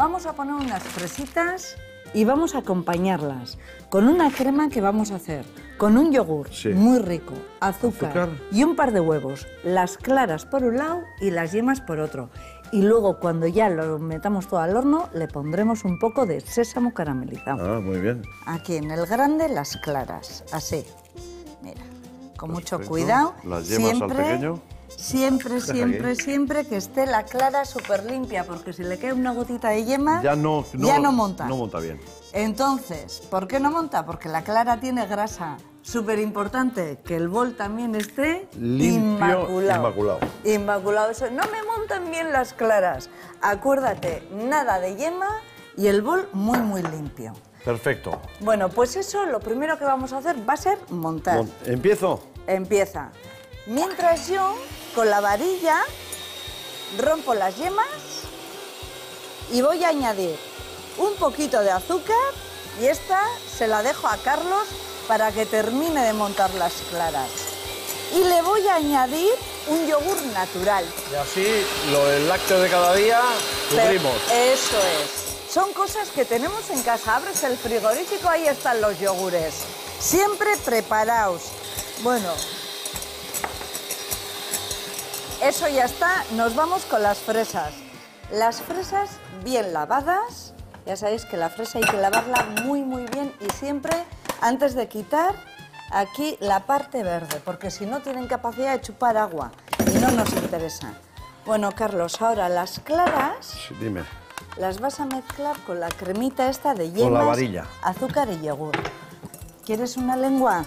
vamos a poner unas fresitas y vamos a acompañarlas con una crema que vamos a hacer, con un yogur Sí. muy rico, azúcar, Azúcar. y un par de huevos, las claras por un lado y las yemas por otro. Y luego cuando ya lo metamos todo al horno, le pondremos un poco de sésamo caramelizado. Ah, muy bien. Aquí en el grande las claras, así. Mira, con mucho cuidado. Las yemas al pequeño. Siempre, siempre, siempre que esté la clara súper limpia, porque si le cae una gotita de yema, Ya no, no, ya no monta. No monta bien. Entonces, ¿por qué no monta? Porque la clara tiene grasa. Súper importante que el bol también esté Limpio, inmaculado. inmaculado. Inmaculado. Eso, no me montan bien las claras. Acuérdate, nada de yema y el bol muy, muy limpio. Perfecto. Bueno, pues eso lo primero que vamos a hacer va a ser montar. Mon- ¿Empiezo? Empieza. Mientras yo, con la varilla, rompo las yemas y voy a añadir un poquito de azúcar y esta se la dejo a Carlos para que termine de montar las claras. Y le voy a añadir un yogur natural. Y así, lo del lácteo de cada día, cubrimos. Eso es. Son cosas que tenemos en casa. Abres el frigorífico, ahí están los yogures. Siempre preparaos. Bueno, eso ya está. Nos vamos con las fresas. Las fresas bien lavadas. Ya sabéis que la fresa hay que lavarla muy, muy bien y siempre antes de quitar aquí la parte verde, porque si no tienen capacidad de chupar agua y no nos interesa. Bueno, Carlos, ahora las claras Sí, dime. las vas a mezclar con la cremita esta de yemas, Con la varilla. azúcar y yogur. ¿Quieres una lengua?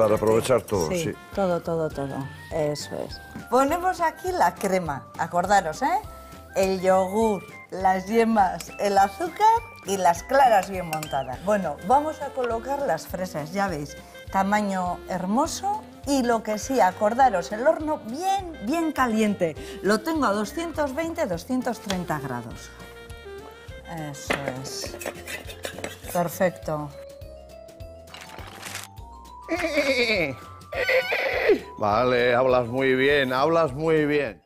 Para aprovechar todo, sí. todo, todo, todo. Eso es. Ponemos aquí la crema, acordaros, ¿eh? El yogur, las yemas, el azúcar y las claras bien montadas. Bueno, vamos a colocar las fresas, ya veis, tamaño hermoso y lo que sí, acordaros, el horno bien, bien caliente. Lo tengo a 220, 230 grados. Eso es. Perfecto. Vale, hablas muy bien, hablas muy bien.